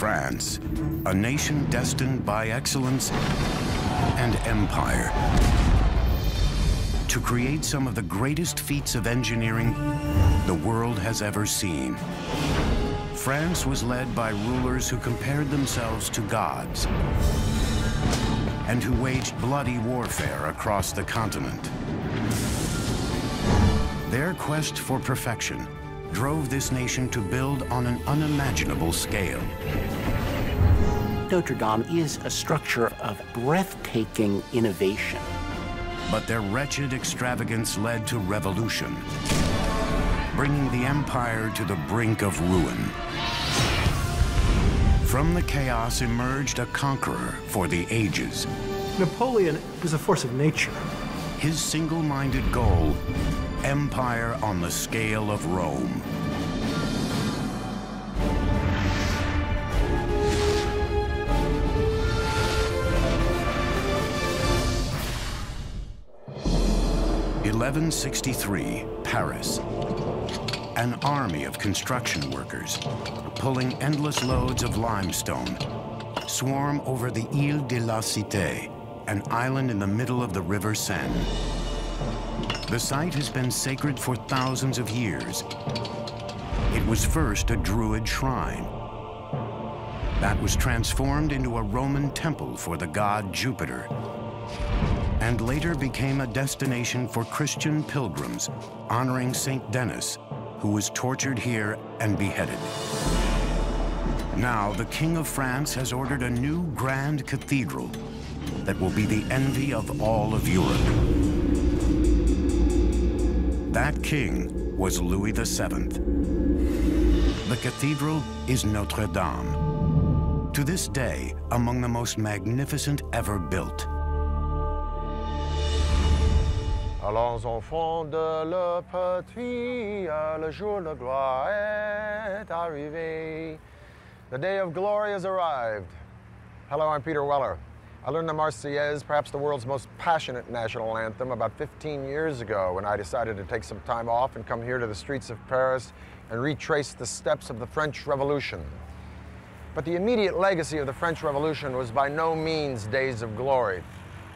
France, a nation destined by excellence and empire to create some of the greatest feats of engineering the world has ever seen. France was led by rulers who compared themselves to gods and who waged bloody warfare across the continent. Their quest for perfection drove this nation to build on an unimaginable scale. Notre Dame is a structure of breathtaking innovation. But their wretched extravagance led to revolution, bringing the empire to the brink of ruin. From the chaos emerged a conqueror for the ages. Napoleon is a force of nature. His single-minded goal, empire on the scale of Rome. Eleven sixty-three, Paris. An army of construction workers pulling endless loads of limestone swarm over the Ile de la Cité, an island in the middle of the River Seine. The site has been sacred for thousands of years. It was first a Druid shrine. That was transformed into a Roman temple for the god Jupiter, and later became a destination for Christian pilgrims honoring St. Denis, who was tortured here and beheaded. Now, the King of France has ordered a new grand cathedral that will be the envy of all of Europe. That king was Louis VII. The cathedral is Notre Dame. To this day, among the most magnificent ever built. Enfants de le le jour de gloire est arrivé. The day of glory has arrived. Hello, I'm Peter Weller. I learned the Marseillaise, perhaps the world's most passionate national anthem, about 15 years ago when I decided to take some time off and come here to the streets of Paris and retrace the steps of the French Revolution. But the immediate legacy of the French Revolution was by no means days of glory.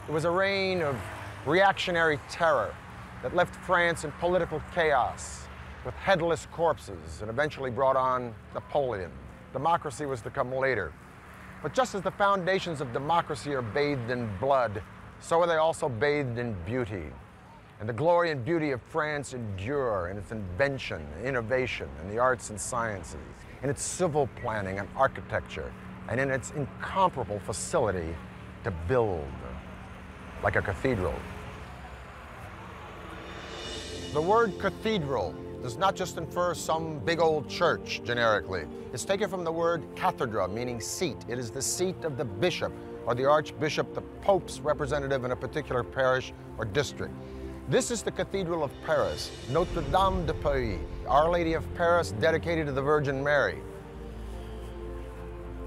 It was a reign of reactionary terror that left France in political chaos with headless corpses and eventually brought on Napoleon. Democracy was to come later. But just as the foundations of democracy are bathed in blood, so are they also bathed in beauty. And the glory and beauty of France endure in its invention, innovation, in the arts and sciences, in its civil planning and architecture, and in its incomparable facility to build, like a cathedral. The word cathedral does not just infer some big old church generically. It's taken from the word cathedra, meaning seat. It is the seat of the bishop or the archbishop, the pope's representative in a particular parish or district. This is the Cathedral of Paris, Notre Dame de Paris, Our Lady of Paris dedicated to the Virgin Mary.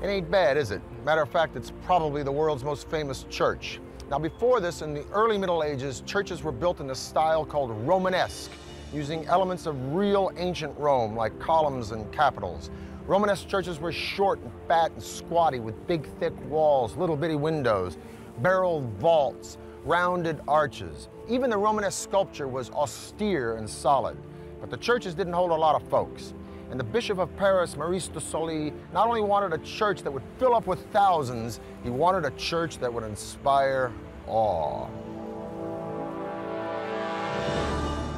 It ain't bad, is it? Matter of fact, it's probably the world's most famous church. Now before this, in the early Middle Ages, churches were built in a style called Romanesque, using elements of real ancient Rome, like columns and capitals. Romanesque churches were short and fat and squatty with big thick walls, little bitty windows, barreled vaults, rounded arches. Even the Romanesque sculpture was austere and solid. But the churches didn't hold a lot of folks. And the Bishop of Paris, Maurice de Sully, not only wanted a church that would fill up with thousands, he wanted a church that would inspire awe.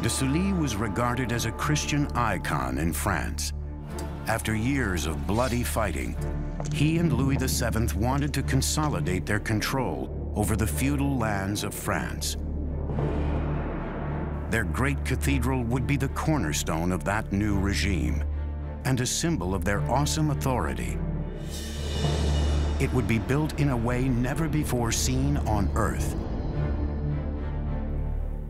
De Sully was regarded as a Christian icon in France. After years of bloody fighting, he and Louis VII wanted to consolidate their control over the feudal lands of France. Their great cathedral would be the cornerstone of that new regime and a symbol of their awesome authority. It would be built in a way never before seen on Earth.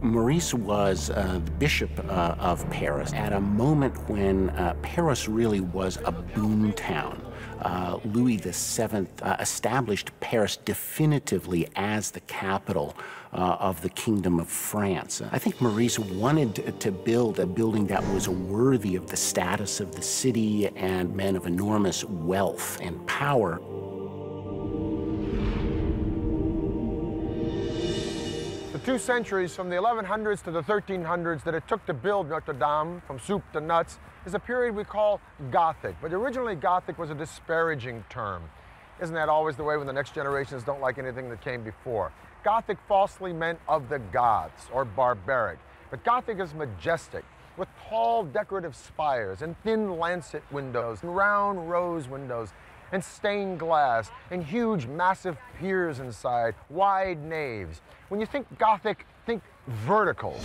Maurice was uh, the Bishop uh, of Paris at a moment when uh, Paris really was a boom town. uh, Louis VII uh, established Paris definitively as the capital uh, of the Kingdom of France. I think Maurice wanted to build a building that was worthy of the status of the city and men of enormous wealth and power. Two centuries from the 1100s to the 1300s that it took to build Notre Dame, from soup to nuts, is a period we call Gothic. But originally, Gothic was a disparaging term. Isn't that always the way when the next generations don't like anything that came before? Gothic falsely meant of the gods or barbaric. But Gothic is majestic, with tall decorative spires and thin lancet windows and round rose windows and stained glass and huge massive piers inside, wide naves. When you think Gothic, think vertical.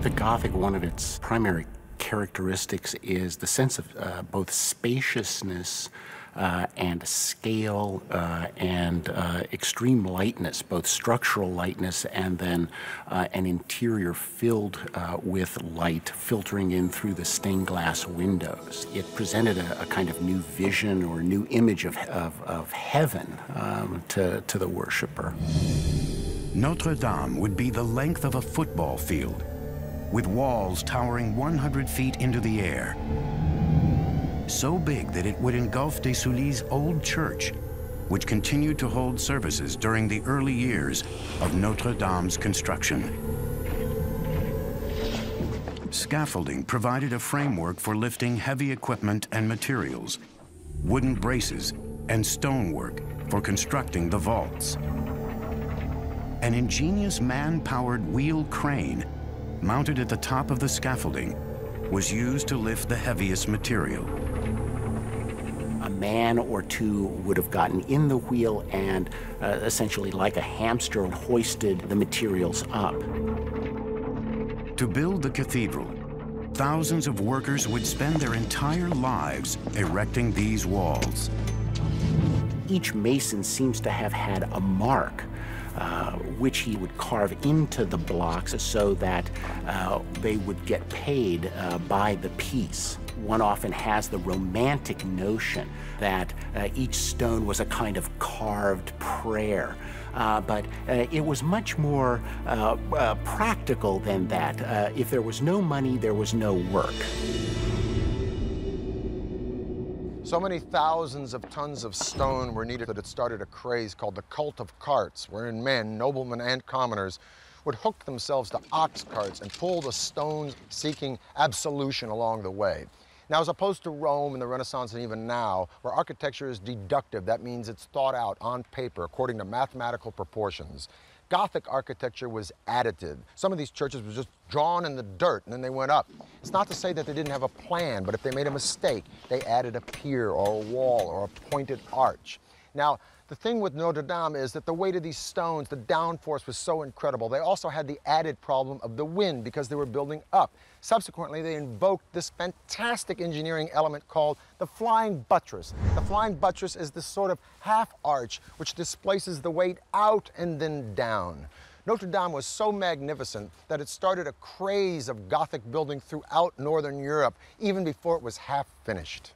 The Gothic, one of its primary characteristics is the sense of uh, both spaciousness and scale uh, and uh, extreme lightness, both structural lightness and then uh, an interior filled uh, with light filtering in through the stained glass windows. It presented a, a kind of new vision or new image of, of, of heaven um, to, to the worshiper. Notre Dame would be the length of a football field, with walls towering 100 feet into the air so big that it would engulf de Sully's old church, which continued to hold services during the early years of Notre Dame's construction. Scaffolding provided a framework for lifting heavy equipment and materials, wooden braces, and stonework for constructing the vaults. An ingenious man-powered wheel crane mounted at the top of the scaffolding was used to lift the heaviest material man or two would have gotten in the wheel and uh, essentially, like a hamster, hoisted the materials up. To build the cathedral, thousands of workers would spend their entire lives erecting these walls. Each mason seems to have had a mark uh, which he would carve into the blocks so that uh, they would get paid uh, by the piece. One often has the romantic notion that uh, each stone was a kind of carved prayer. Uh, but uh, it was much more practical than that. if there was no money, there was no work. So many thousands of tons of stone were needed that it started a craze called the cult of carts, wherein men, noblemen and commoners, would hook themselves to ox carts and pull the stones seeking absolution along the way. Now, as opposed to Rome and the Renaissance and even now, where architecture is deductive, that means it's thought out on paper according to mathematical proportions. Gothic architecture was additive. Some of these churches were just drawn in the dirt and then they went up. It's not to say that they didn't have a plan, but if they made a mistake, they added a pier or a wall or a pointed arch. Now, the thing with Notre Dame is that the weight of these stones, the downforce was so incredible. They also had the added problem of the wind because they were building up. Subsequently, they invoked this fantastic engineering element called the flying buttress. The flying buttress is this sort of half arch which displaces the weight out and then down. Notre Dame was so magnificent that it started a craze of Gothic building throughout Northern Europe, even before it was half finished.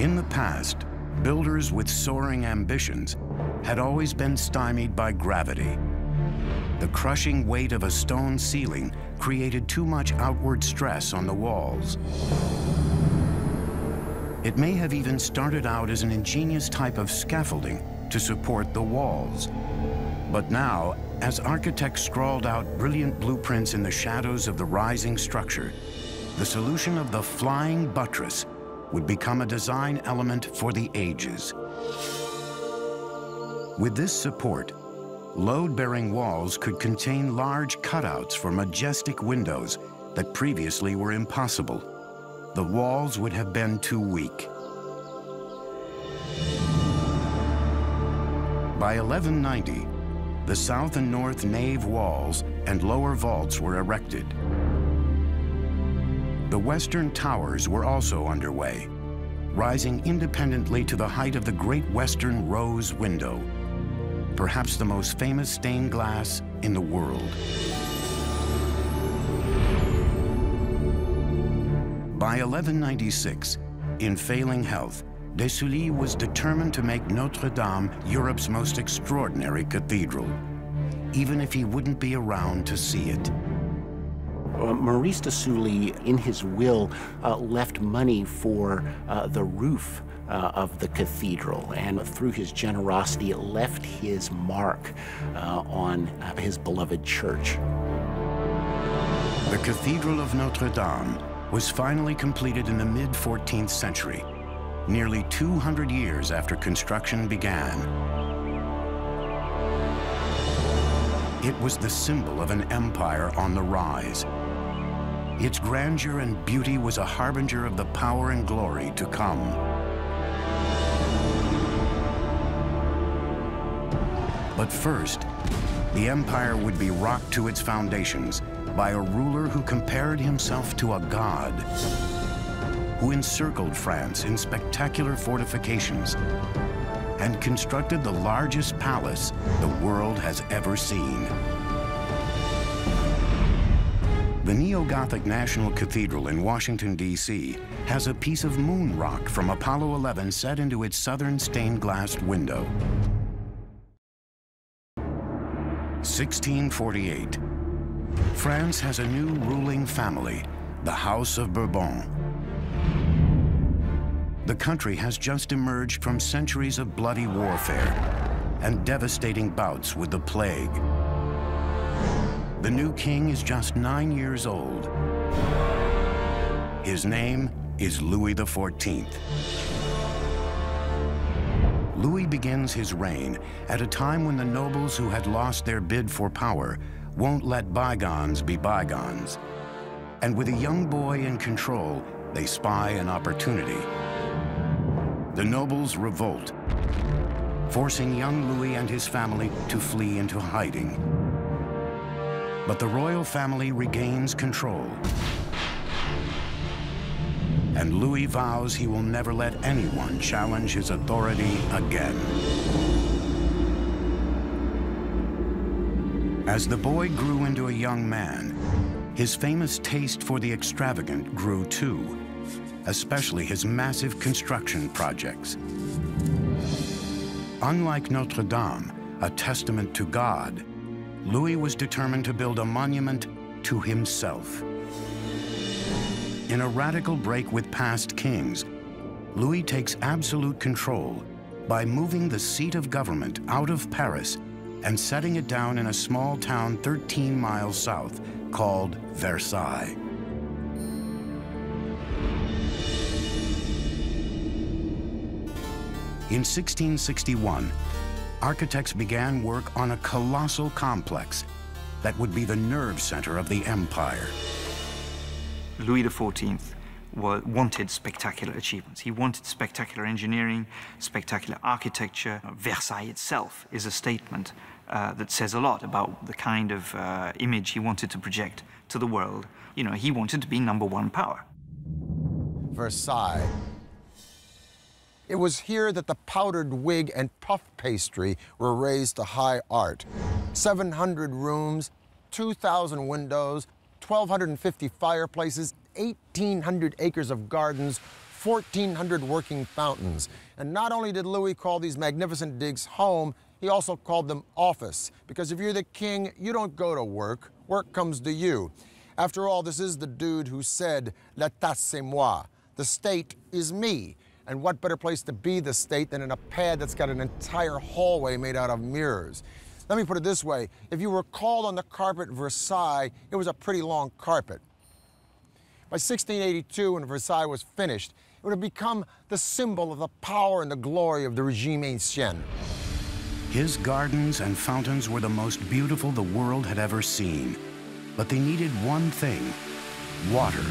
In the past, builders with soaring ambitions had always been stymied by gravity. The crushing weight of a stone ceiling created too much outward stress on the walls. It may have even started out as an ingenious type of scaffolding to support the walls. But now, as architects scrawled out brilliant blueprints in the shadows of the rising structure, the solution of the flying buttress would become a design element for the ages. With this support, load-bearing walls could contain large cutouts for majestic windows that previously were impossible. The walls would have been too weak. By 1190, the south and north nave walls and lower vaults were erected. The western towers were also underway, rising independently to the height of the Great Western Rose Window, perhaps the most famous stained glass in the world. By 1196, in failing health, de Sully was determined to make Notre Dame Europe's most extraordinary cathedral, even if he wouldn't be around to see it. Uh, Maurice de Sully, in his will, uh, left money for uh, the roof uh, of the cathedral, and through his generosity, it left his mark uh, on uh, his beloved church. The Cathedral of Notre Dame was finally completed in the mid 14th century, nearly 200 years after construction began. It was the symbol of an empire on the rise. Its grandeur and beauty was a harbinger of the power and glory to come. But first, the empire would be rocked to its foundations by a ruler who compared himself to a god, who encircled France in spectacular fortifications and constructed the largest palace the world has ever seen. The Neo-Gothic National Cathedral in Washington, D.C. has a piece of moon rock from Apollo 11 set into its southern stained glass window. 1648. France has a new ruling family, the House of Bourbon. The country has just emerged from centuries of bloody warfare and devastating bouts with the plague. The new king is just nine years old. His name is Louis XIV. Louis begins his reign at a time when the nobles who had lost their bid for power won't let bygones be bygones. And with a young boy in control, they spy an opportunity. The nobles revolt, forcing young Louis and his family to flee into hiding. But the royal family regains control. And Louis vows he will never let anyone challenge his authority again. As the boy grew into a young man, his famous taste for the extravagant grew too, especially his massive construction projects. Unlike Notre Dame, a testament to God, Louis was determined to build a monument to himself. In a radical break with past kings, Louis takes absolute control by moving the seat of government out of Paris and setting it down in a small town 13 miles south called Versailles. In 1661, architects began work on a colossal complex that would be the nerve center of the empire. Louis XIV wanted spectacular achievements. He wanted spectacular engineering, spectacular architecture. Versailles itself is a statement uh, that says a lot about the kind of uh, image he wanted to project to the world. You know, he wanted to be number one power. Versailles. It was here that the powdered wig and puff pastry were raised to high art. 700 rooms, 2,000 windows, 1,250 fireplaces, 1,800 acres of gardens, 1,400 working fountains. And not only did Louis call these magnificent digs home, he also called them office, because if you're the king, you don't go to work. Work comes to you. After all, this is the dude who said, L'état c'est moi. The state is me. And what better place to be the state than in a pad that's got an entire hallway made out of mirrors? Let me put it this way. If you were called on the carpet Versailles, it was a pretty long carpet. By 1682, when Versailles was finished, it would have become the symbol of the power and the glory of the regime ancien. His gardens and fountains were the most beautiful the world had ever seen. But they needed one thing, water.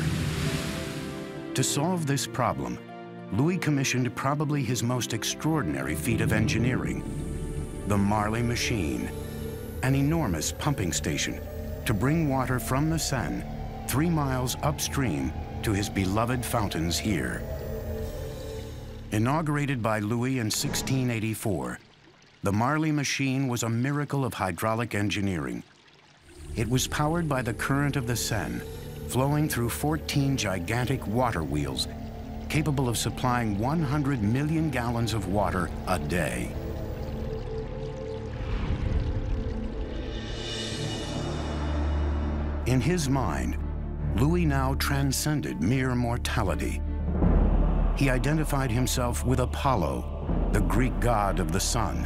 To solve this problem, Louis commissioned probably his most extraordinary feat of engineering, the Marly machine, an enormous pumping station to bring water from the Seine three miles upstream to his beloved fountains here. Inaugurated by Louis in 1684, the Marly machine was a miracle of hydraulic engineering. It was powered by the current of the Seine flowing through 14 gigantic water wheels capable of supplying 100 million gallons of water a day. In his mind, Louis now transcended mere mortality. He identified himself with Apollo, the Greek god of the sun,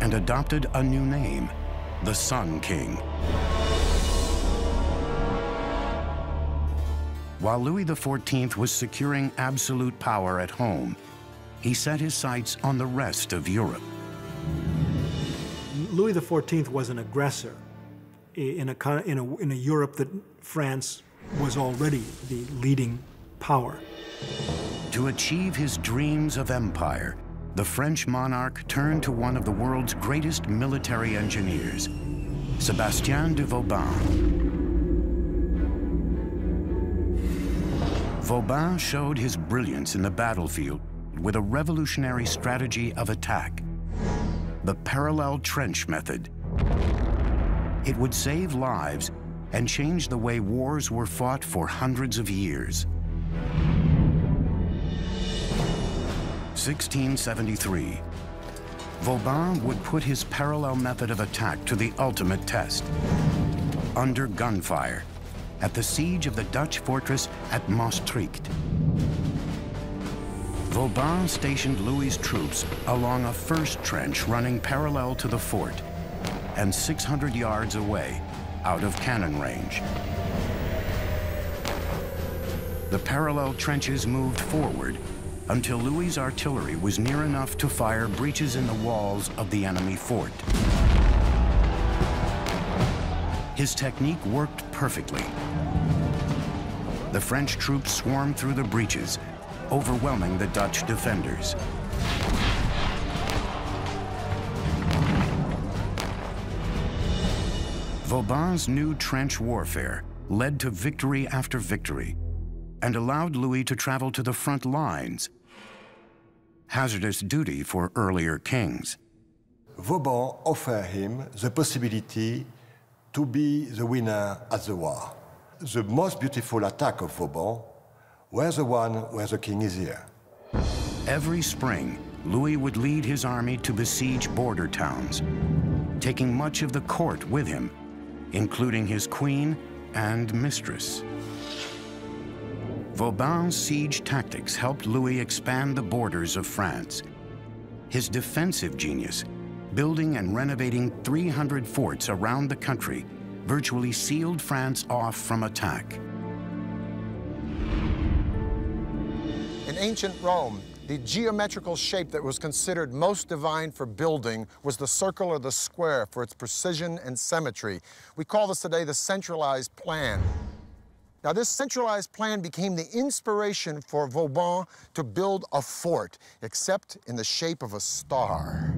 and adopted a new name, the Sun King. While Louis XIV was securing absolute power at home, he set his sights on the rest of Europe. Louis XIV was an aggressor in a, in a, in a Europe that France was already the leading power. To achieve his dreams of empire, the French monarch turned to one of the world's greatest military engineers, Sebastien de Vauban. Vauban showed his brilliance in the battlefield with a revolutionary strategy of attack, the parallel trench method. It would save lives and change the way wars were fought for hundreds of years. 1673. Vauban would put his parallel method of attack to the ultimate test. Under gunfire, at the siege of the Dutch fortress at Maastricht. Vauban stationed Louis's troops along a first trench running parallel to the fort and 600 yards away, out of cannon range. The parallel trenches moved forward until Louis's artillery was near enough to fire breaches in the walls of the enemy fort. His technique worked perfectly. The French troops swarmed through the breaches, overwhelming the Dutch defenders. Vauban's new trench warfare led to victory after victory and allowed Louis to travel to the front lines, hazardous duty for earlier kings. Vauban offered him the possibility to be the winner at the war. The most beautiful attack of Vauban was the one where the king is here. Every spring, Louis would lead his army to besiege border towns, taking much of the court with him including his queen and mistress. Vauban's siege tactics helped Louis expand the borders of France. His defensive genius, building and renovating 300 forts around the country, virtually sealed France off from attack. In ancient Rome, the geometrical shape that was considered most divine for building was the circle or the square for its precision and symmetry. We call this today the centralized plan. Now, this centralized plan became the inspiration for Vauban to build a fort, except in the shape of a star.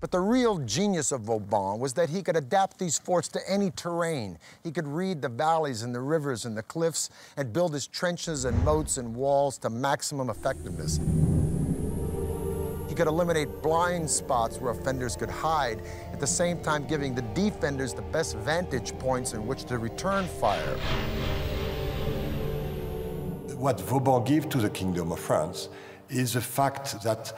But the real genius of Vauban was that he could adapt these forts to any terrain. He could read the valleys and the rivers and the cliffs and build his trenches and moats and walls to maximum effectiveness. He could eliminate blind spots where offenders could hide, at the same time giving the defenders the best vantage points in which to return fire. What Vauban gave to the Kingdom of France is the fact that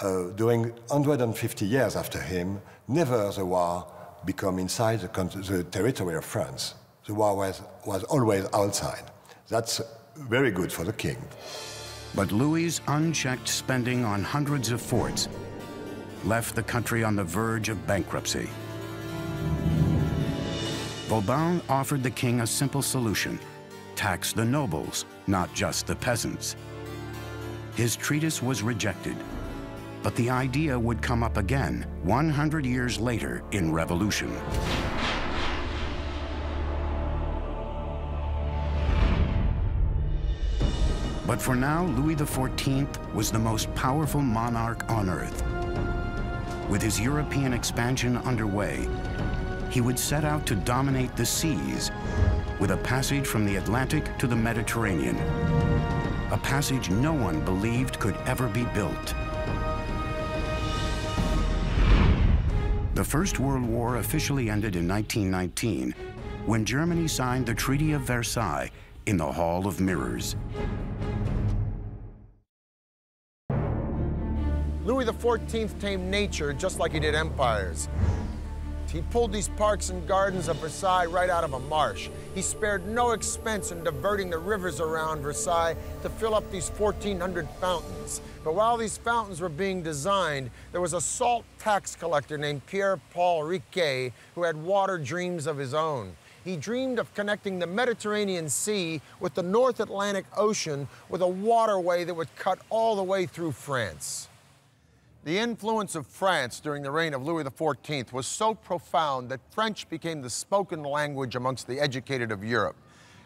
uh, during 150 years after him, never the war become inside the, the territory of France. The war was, was always outside. That's very good for the king. But Louis's unchecked spending on hundreds of forts left the country on the verge of bankruptcy. Vauban offered the king a simple solution, tax the nobles, not just the peasants. His treatise was rejected, but the idea would come up again 100 years later in revolution. But for now, Louis XIV was the most powerful monarch on earth. With his European expansion underway, he would set out to dominate the seas with a passage from the Atlantic to the Mediterranean, a passage no one believed could ever be built. The First World War officially ended in 1919 when Germany signed the Treaty of Versailles in the Hall of Mirrors. Louis XIV tamed nature just like he did empires. He pulled these parks and gardens of Versailles right out of a marsh. He spared no expense in diverting the rivers around Versailles to fill up these 1,400 fountains. But while these fountains were being designed, there was a salt tax collector named Pierre-Paul Riquet who had water dreams of his own. He dreamed of connecting the Mediterranean Sea with the North Atlantic Ocean with a waterway that would cut all the way through France. The influence of France during the reign of Louis XIV was so profound that French became the spoken language amongst the educated of Europe,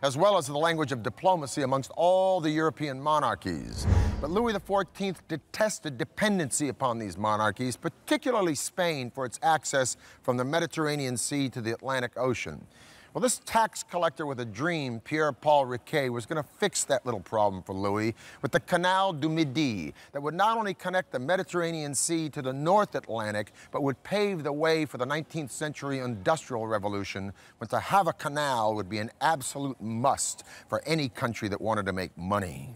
as well as the language of diplomacy amongst all the European monarchies. But Louis XIV detested dependency upon these monarchies, particularly Spain for its access from the Mediterranean Sea to the Atlantic Ocean. Well, this tax collector with a dream, Pierre-Paul Riquet, was going to fix that little problem for Louis with the Canal du Midi that would not only connect the Mediterranean Sea to the North Atlantic, but would pave the way for the 19th century industrial revolution when to have a canal would be an absolute must for any country that wanted to make money.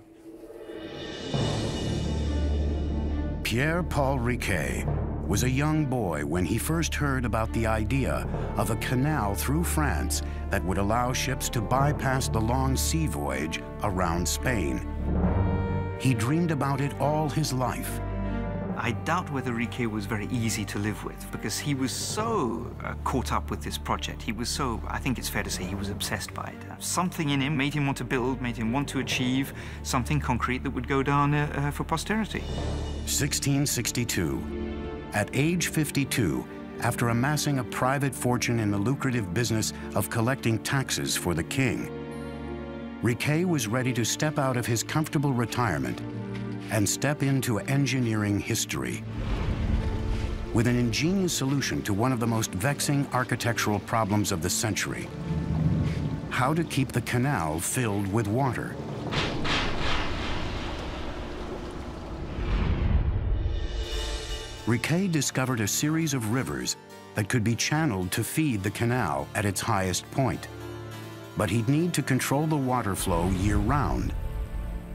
Pierre-Paul Riquet was a young boy when he first heard about the idea of a canal through France that would allow ships to bypass the long sea voyage around Spain. He dreamed about it all his life. I doubt whether Riquet was very easy to live with because he was so uh, caught up with this project. He was so, I think it's fair to say, he was obsessed by it. Something in him made him want to build, made him want to achieve something concrete that would go down uh, uh for posterity. 1662. At age 52, after amassing a private fortune in the lucrative business of collecting taxes for the king, Riquet was ready to step out of his comfortable retirement and step into engineering history. With an ingenious solution to one of the most vexing architectural problems of the century, how to keep the canal filled with water. Riquet discovered a series of rivers that could be channeled to feed the canal at its highest point. But he'd need to control the water flow year-round.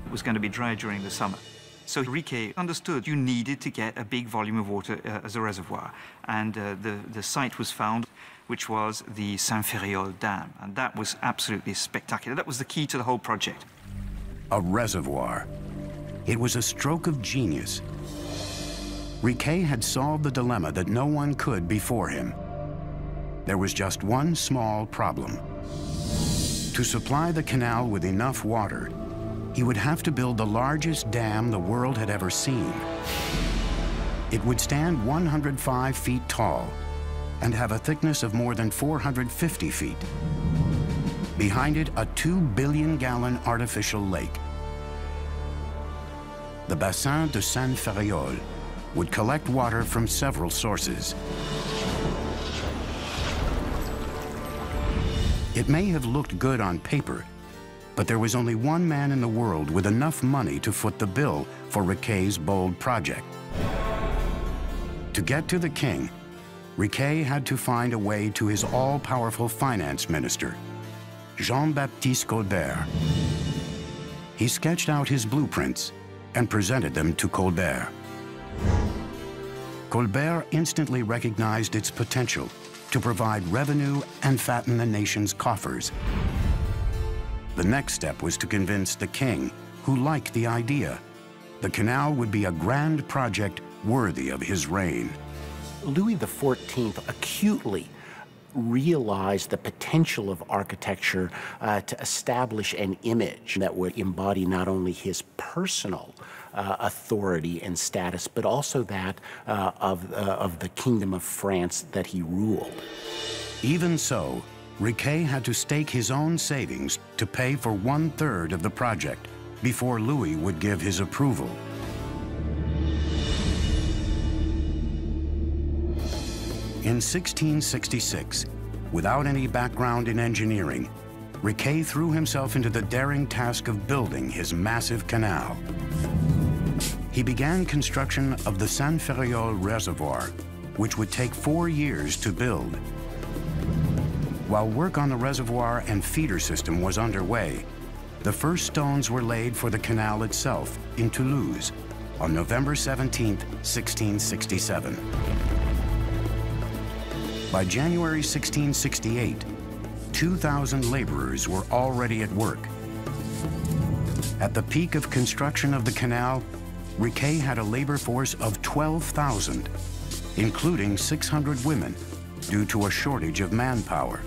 It was going to be dry during the summer. So Riquet understood you needed to get a big volume of water uh, as a reservoir. And uh, the, the site was found, which was the Saint-Ferréol Dam. And that was absolutely spectacular. That was the key to the whole project. A reservoir. It was a stroke of genius Riquet had solved the dilemma that no one could before him. There was just one small problem. To supply the canal with enough water, he would have to build the largest dam the world had ever seen. It would stand 105 feet tall and have a thickness of more than 450 feet. Behind it, a 2 billion gallon artificial lake. The Bassin de Saint-Ferréol would collect water from several sources. It may have looked good on paper, but there was only one man in the world with enough money to foot the bill for Riquet's bold project. To get to the king, Riquet had to find a way to his all-powerful finance minister, Jean-Baptiste Colbert. He sketched out his blueprints and presented them to Colbert. Colbert instantly recognized its potential to provide revenue and fatten the nation's coffers. The next step was to convince the king, who liked the idea. The canal would be a grand project worthy of his reign. Louis XIV acutely realized the potential of architecture uh, to establish an image that would embody not only his personal uh, authority and status, but also that uh, of, uh, of the Kingdom of France that he ruled. Even so, Riquet had to stake his own savings to pay for one-third of the project before Louis would give his approval. In 1666, without any background in engineering, Riquet threw himself into the daring task of building his massive canal. He began construction of the Saint-Ferréol Reservoir, which would take four years to build. While work on the reservoir and feeder system was underway, the first stones were laid for the canal itself in Toulouse on November 17, 1667. By January 1668, 2,000 laborers were already at work. At the peak of construction of the canal, Riquet had a labor force of 12,000, including 600 women, due to a shortage of manpower.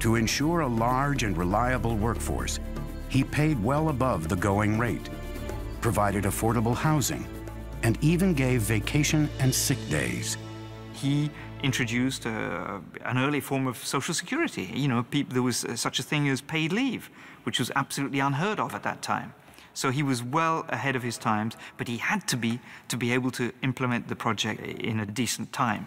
To ensure a large and reliable workforce, he paid well above the going rate, provided affordable housing, and even gave vacation and sick days. He introduced uh, an early form of social security. You know, there was uh, such a thing as paid leave, which was absolutely unheard of at that time. So he was well ahead of his times, but he had to be to be able to implement the project in a decent time.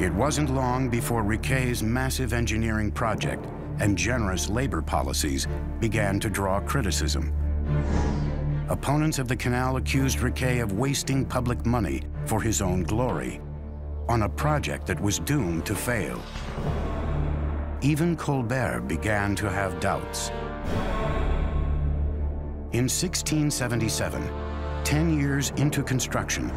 It wasn't long before Riquet's massive engineering project and generous labor policies began to draw criticism. Opponents of the canal accused Riquet of wasting public money for his own glory on a project that was doomed to fail. Even Colbert began to have doubts. In 1677, 10 years into construction,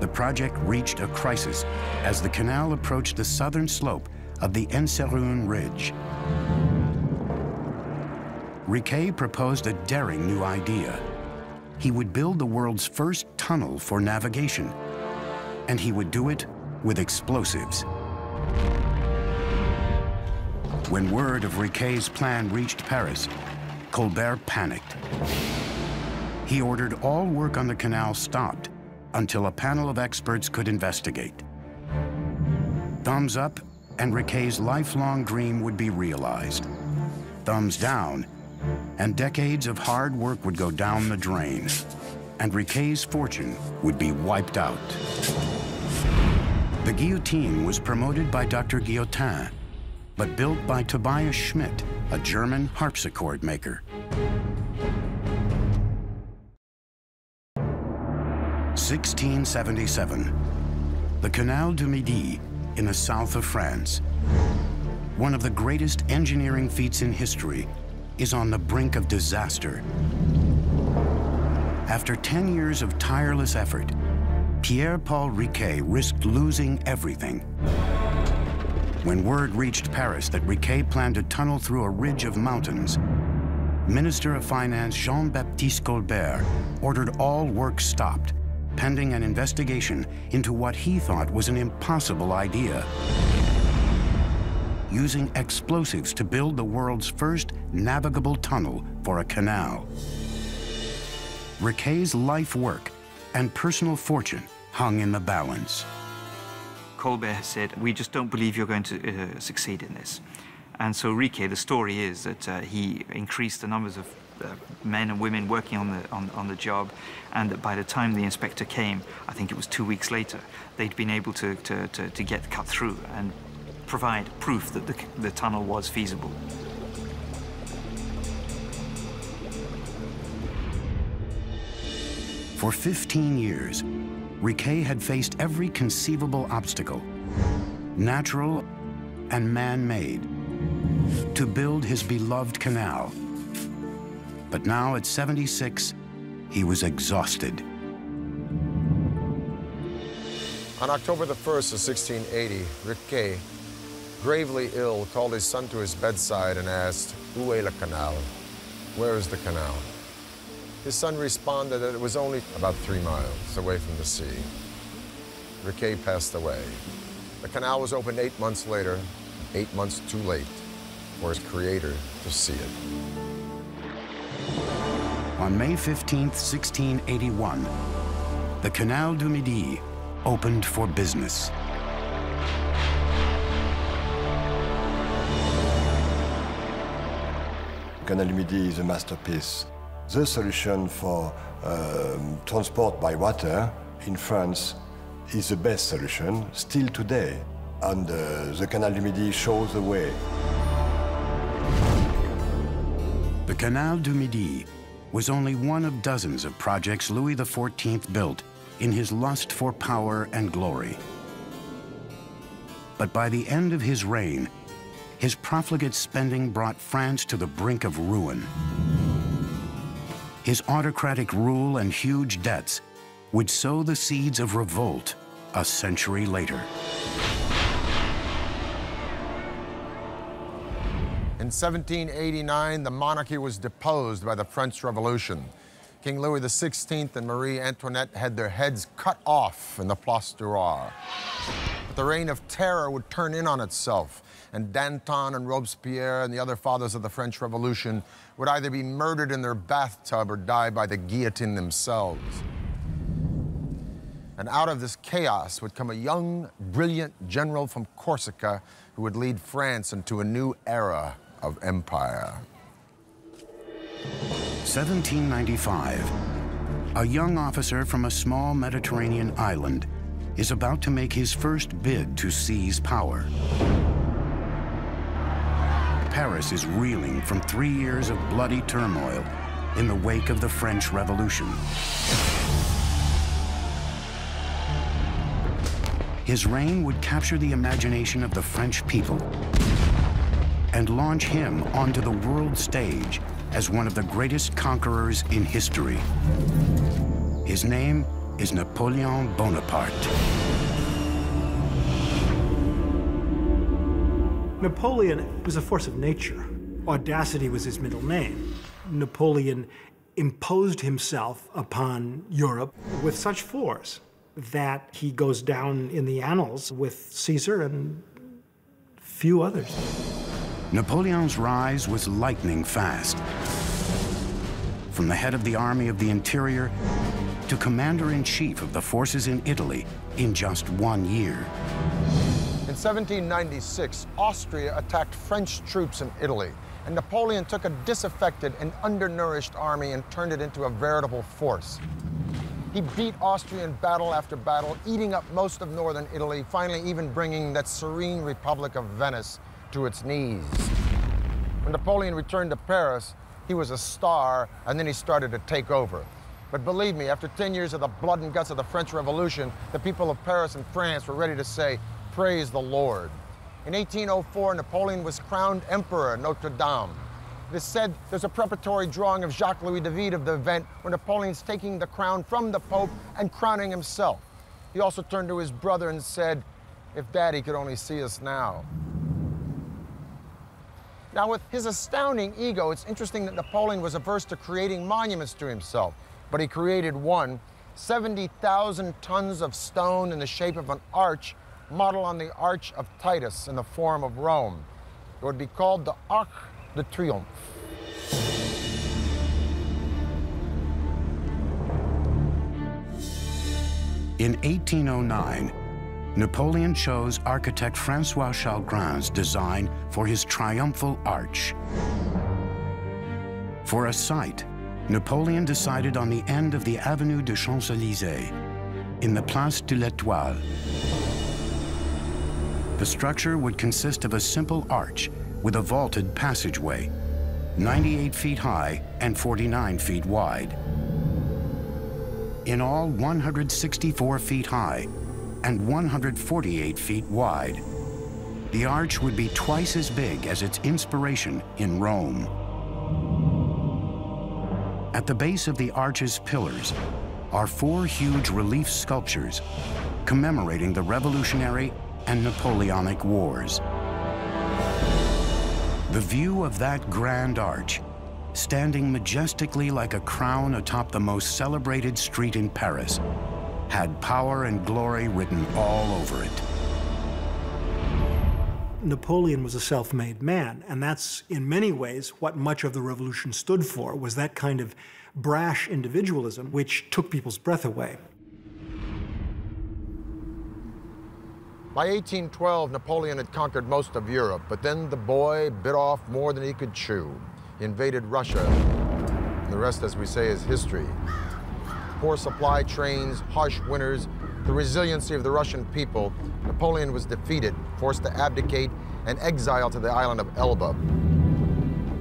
the project reached a crisis as the canal approached the southern slope of the Enserune Ridge. Riquet proposed a daring new idea. He would build the world's first tunnel for navigation, and he would do it with explosives. When word of Riquet's plan reached Paris, Colbert panicked. He ordered all work on the canal stopped until a panel of experts could investigate. Thumbs up, and Riquet's lifelong dream would be realized. Thumbs down, and decades of hard work would go down the drain, and Riquet's fortune would be wiped out. The guillotine was promoted by Dr. Guillotin, but built by Tobias Schmidt, a German harpsichord maker. 1677, the Canal du Midi in the south of France. One of the greatest engineering feats in history is on the brink of disaster. After 10 years of tireless effort, Pierre-Paul Riquet risked losing everything. When word reached Paris that Riquet planned to tunnel through a ridge of mountains, Minister of Finance Jean-Baptiste Colbert ordered all work stopped pending an investigation into what he thought was an impossible idea. Using explosives to build the world's first navigable tunnel for a canal. Riquet's life work and personal fortune hung in the balance. Colbert said, we just don't believe you're going to uh, succeed in this. And so Riquet, the story is that uh, he increased the numbers of uh, men and women working on the, on, on the job, and that by the time the inspector came, I think it was two weeks later, they'd been able to, to, to, to get cut through and provide proof that the, the tunnel was feasible. For 15 years, Riquet had faced every conceivable obstacle, natural and man-made, to build his beloved canal but now at 76, he was exhausted. On October the 1st of 1680, Riquet, gravely ill, called his son to his bedside and asked, Où est le canal? Where is the canal? His son responded that it was only about three miles away from the sea. Riquet passed away. The canal was opened eight months later, eight months too late for his creator to see it. On May 15, 1681, the Canal du Midi opened for business. Canal du Midi is a masterpiece. The solution for um, transport by water in France is the best solution still today. And uh, the Canal du Midi shows the way. The Canal du Midi was only one of dozens of projects Louis XIV built in his lust for power and glory. But by the end of his reign, his profligate spending brought France to the brink of ruin. His autocratic rule and huge debts would sow the seeds of revolt a century later. In 1789, the monarchy was deposed by the French Revolution. King Louis XVI and Marie Antoinette had their heads cut off in the Place du Roi. But the reign of terror would turn in on itself, and Danton and Robespierre and the other fathers of the French Revolution would either be murdered in their bathtub or die by the guillotine themselves. And out of this chaos would come a young, brilliant general from Corsica who would lead France into a new era of empire. 1795. A young officer from a small Mediterranean island is about to make his first bid to seize power. Paris is reeling from three years of bloody turmoil in the wake of the French Revolution. His reign would capture the imagination of the French people and launch him onto the world stage as one of the greatest conquerors in history. His name is Napoleon Bonaparte. Napoleon was a force of nature. Audacity was his middle name. Napoleon imposed himself upon Europe with such force that he goes down in the annals with Caesar and few others. Napoleon's rise was lightning fast. From the head of the Army of the Interior to commander-in-chief of the forces in Italy in just one year. In 1796, Austria attacked French troops in Italy, and Napoleon took a disaffected and undernourished army and turned it into a veritable force. He beat Austria in battle after battle, eating up most of northern Italy, finally even bringing that serene Republic of Venice to its knees. When Napoleon returned to Paris, he was a star, and then he started to take over. But believe me, after 10 years of the blood and guts of the French Revolution, the people of Paris and France were ready to say, praise the Lord. In 1804, Napoleon was crowned Emperor Notre Dame. It is said there's a preparatory drawing of Jacques-Louis David of the event where Napoleon's taking the crown from the Pope and crowning himself. He also turned to his brother and said, if Daddy could only see us now. Now, with his astounding ego, it's interesting that Napoleon was averse to creating monuments to himself, but he created one 70,000 tons of stone in the shape of an arch, modeled on the Arch of Titus in the Forum of Rome. It would be called the Arc de Triomphe. In 1809, Napoleon chose architect Francois Chalgrin's design for his triumphal arch. For a site, Napoleon decided on the end of the Avenue des Champs-Élysées, in the Place de l'Étoile. The structure would consist of a simple arch with a vaulted passageway, 98 feet high and 49 feet wide. In all, 164 feet high and 148 feet wide. The arch would be twice as big as its inspiration in Rome. At the base of the arch's pillars are four huge relief sculptures commemorating the Revolutionary and Napoleonic Wars. The view of that grand arch, standing majestically like a crown atop the most celebrated street in Paris, had power and glory written all over it. Napoleon was a self-made man, and that's in many ways what much of the revolution stood for, was that kind of brash individualism which took people's breath away. By 1812, Napoleon had conquered most of Europe, but then the boy bit off more than he could chew. He invaded Russia, and the rest, as we say, is history poor supply trains, harsh winters, the resiliency of the Russian people, Napoleon was defeated, forced to abdicate, and exiled to the island of Elba.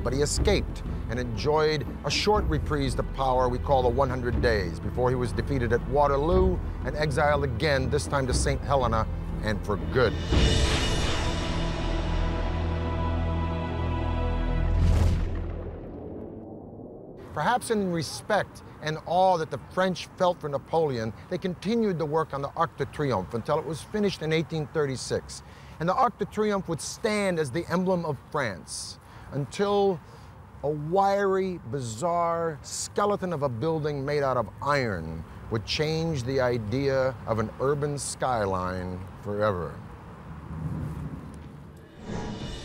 But he escaped and enjoyed a short reprise to power we call the 100 Days before he was defeated at Waterloo and exiled again, this time to St. Helena, and for good. Perhaps in respect and awe that the French felt for Napoleon, they continued the work on the Arc de Triomphe until it was finished in 1836. And the Arc de Triomphe would stand as the emblem of France until a wiry, bizarre skeleton of a building made out of iron would change the idea of an urban skyline forever.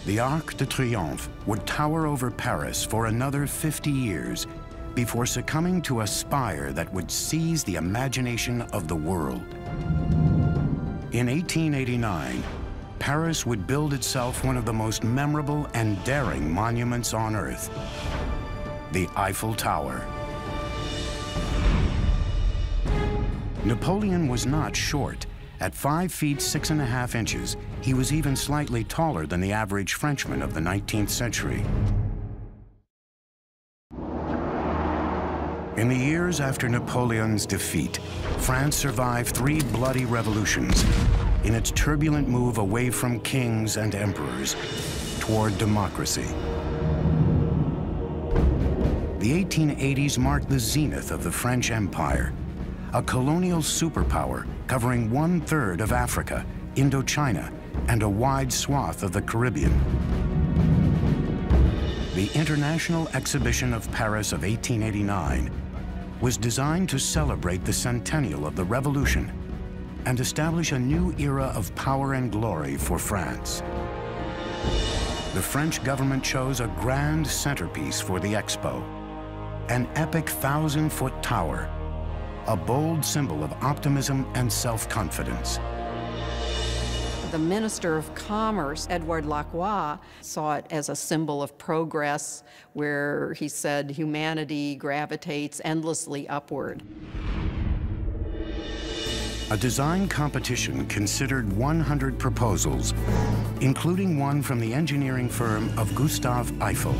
The Arc de Triomphe would tower over Paris for another 50 years before succumbing to a spire that would seize the imagination of the world. In 1889, Paris would build itself one of the most memorable and daring monuments on Earth, the Eiffel Tower. Napoleon was not short. At five feet six and a half inches, he was even slightly taller than the average Frenchman of the 19th century. In the years after Napoleon's defeat, France survived three bloody revolutions in its turbulent move away from kings and emperors toward democracy. The 1880s marked the zenith of the French Empire, a colonial superpower covering one-third of Africa, Indochina, and a wide swath of the Caribbean. The International Exhibition of Paris of 1889 was designed to celebrate the centennial of the Revolution and establish a new era of power and glory for France. The French government chose a grand centerpiece for the expo, an epic thousand-foot tower a bold symbol of optimism and self-confidence. The Minister of Commerce, Edouard Lockroy, saw it as a symbol of progress where he said humanity gravitates endlessly upward. A design competition considered 100 proposals, including one from the engineering firm of Gustave Eiffel.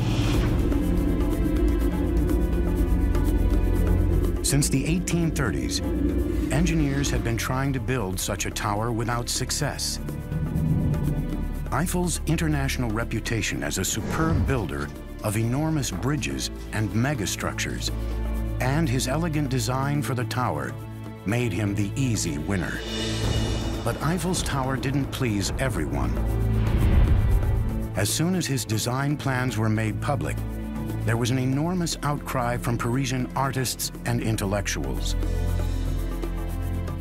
Since the 1830s, engineers had been trying to build such a tower without success. Eiffel's international reputation as a superb builder of enormous bridges and megastructures, and his elegant design for the tower made him the easy winner. But Eiffel's tower didn't please everyone. As soon as his design plans were made public, there was an enormous outcry from Parisian artists and intellectuals.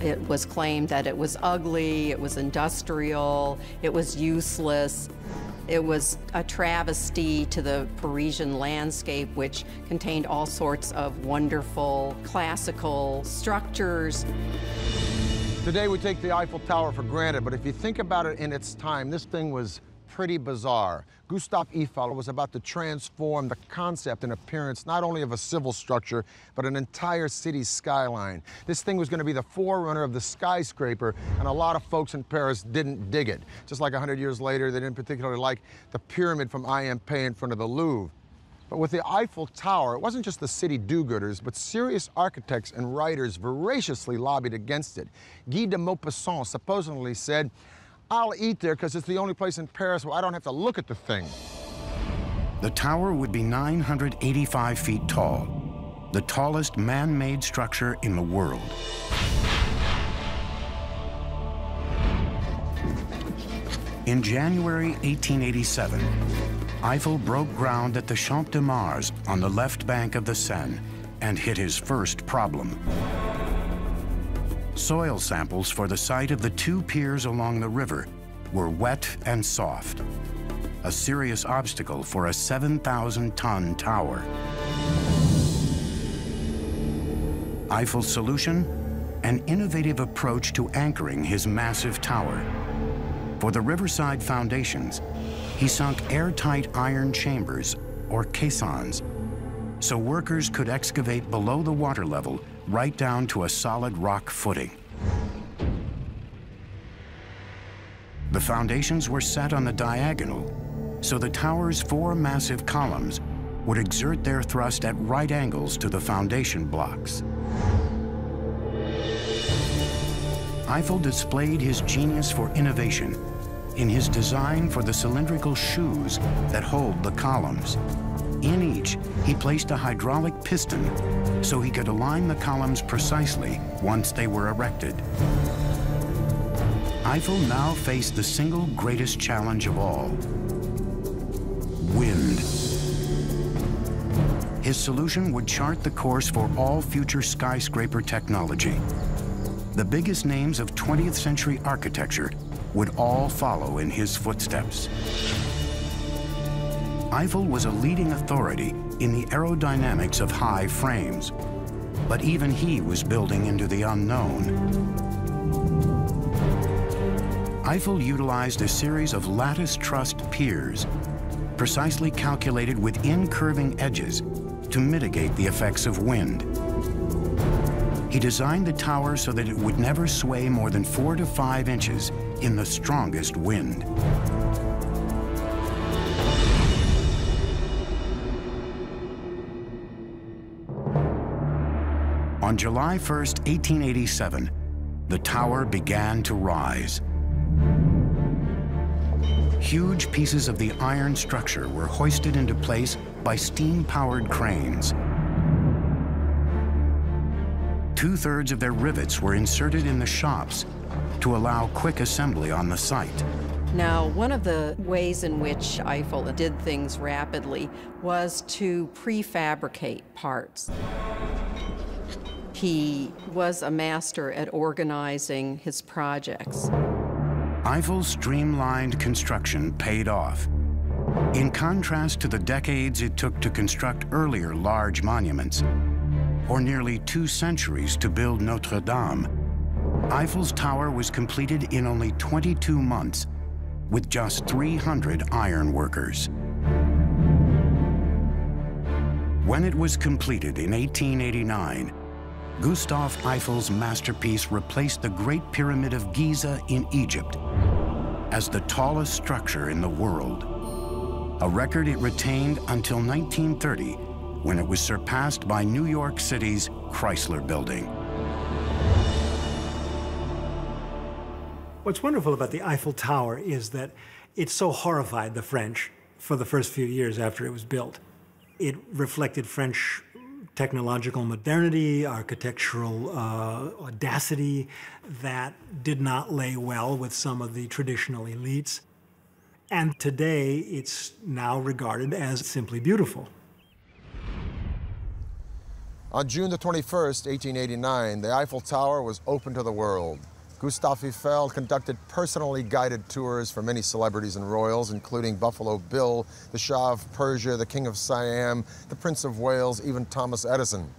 It was claimed that it was ugly, it was industrial, it was useless. It was a travesty to the Parisian landscape, which contained all sorts of wonderful classical structures. Today we take the Eiffel Tower for granted, but if you think about it in its time, this thing was pretty bizarre. Gustave Eiffel was about to transform the concept and appearance not only of a civil structure, but an entire city skyline. This thing was going to be the forerunner of the skyscraper, and a lot of folks in Paris didn't dig it. Just like 100 years later, they didn't particularly like the pyramid from I. M. Pei in front of the Louvre. But with the Eiffel Tower, it wasn't just the city do-gooders, but serious architects and writers voraciously lobbied against it. Guy de Maupassant supposedly said, I'll eat there because it's the only place in Paris where I don't have to look at the thing. The tower would be 985 feet tall, the tallest man-made structure in the world. In January 1887, Eiffel broke ground at the Champ de Mars on the left bank of the Seine and hit his first problem. Soil samples for the site of the two piers along the river were wet and soft, a serious obstacle for a 7,000-ton tower. Eiffel's solution? An innovative approach to anchoring his massive tower. For the riverside foundations, he sunk airtight iron chambers, or caissons, so workers could excavate below the water level right down to a solid rock footing. The foundations were set on the diagonal, so the tower's four massive columns would exert their thrust at right angles to the foundation blocks. Eiffel displayed his genius for innovation in his design for the cylindrical shoes that hold the columns. In each, he placed a hydraulic piston so he could align the columns precisely once they were erected. Eiffel now faced the single greatest challenge of all, wind. His solution would chart the course for all future skyscraper technology. The biggest names of 20th century architecture would all follow in his footsteps. Eiffel was a leading authority in the aerodynamics of high frames, but even he was building into the unknown. Eiffel utilized a series of lattice trussed piers, precisely calculated with incurving edges to mitigate the effects of wind. He designed the tower so that it would never sway more than four to five inches in the strongest wind. July 1, 1887, the tower began to rise. Huge pieces of the iron structure were hoisted into place by steam-powered cranes. Two-thirds of their rivets were inserted in the shops to allow quick assembly on the site. Now, one of the ways in which Eiffel did things rapidly was to prefabricate parts. He was a master at organizing his projects. Eiffel's streamlined construction paid off. In contrast to the decades it took to construct earlier large monuments, or nearly two centuries to build Notre Dame, Eiffel's tower was completed in only 22 months with just 300 iron workers. When it was completed in 1889, Gustave Eiffel's masterpiece replaced the Great Pyramid of Giza in Egypt as the tallest structure in the world, a record it retained until 1930 when it was surpassed by New York City's Chrysler Building. What's wonderful about the Eiffel Tower is that it so horrified the French for the first few years after it was built. It reflected French technological modernity, architectural uh, audacity that did not lay well with some of the traditional elites. And today, it's now regarded as simply beautiful. On June the 21st, 1889, the Eiffel Tower was open to the world. Gustave Eiffel conducted personally guided tours for many celebrities and royals, including Buffalo Bill, the Shah of Persia, the King of Siam, the Prince of Wales, even Thomas Edison.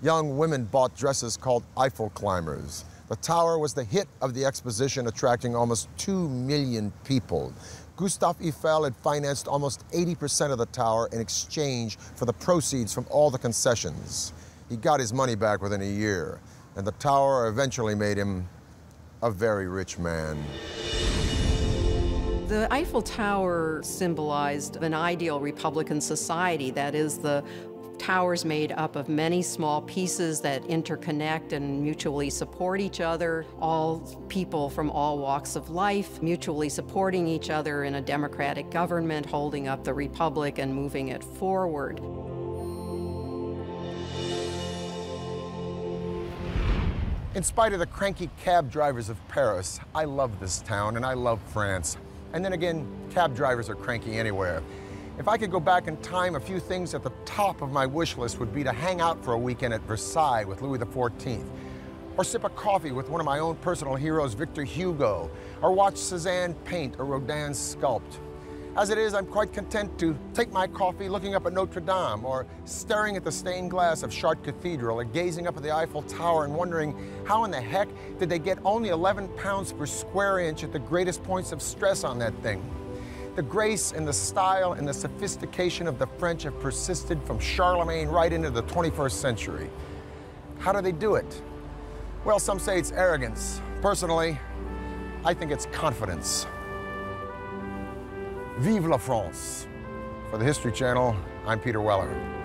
Young women bought dresses called Eiffel climbers. The tower was the hit of the exposition, attracting almost 2 million people. Gustave Eiffel had financed almost 80% of the tower in exchange for the proceeds from all the concessions. He got his money back within a year, and the tower eventually made him a very rich man. The Eiffel Tower symbolized an ideal Republican society, that is, the towers made up of many small pieces that interconnect and mutually support each other, all people from all walks of life mutually supporting each other in a democratic government, holding up the republic and moving it forward. In spite of the cranky cab drivers of Paris, I love this town and I love France. And then again, cab drivers are cranky anywhere. If I could go back in time, a few things at the top of my wish list would be to hang out for a weekend at Versailles with Louis XIV, or sip a coffee with one of my own personal heroes, Victor Hugo, or watch Cézanne paint or Rodin sculpt. As it is, I'm quite content to take my coffee looking up at Notre Dame or staring at the stained glass of Chartres Cathedral or gazing up at the Eiffel Tower and wondering how in the heck did they get only 11 pounds per square inch at the greatest points of stress on that thing. The grace and the style and the sophistication of the French have persisted from Charlemagne right into the 21st century. How do they do it? Well, some say it's arrogance. Personally, I think it's confidence. Vive la France. For the History Channel, I'm Peter Weller.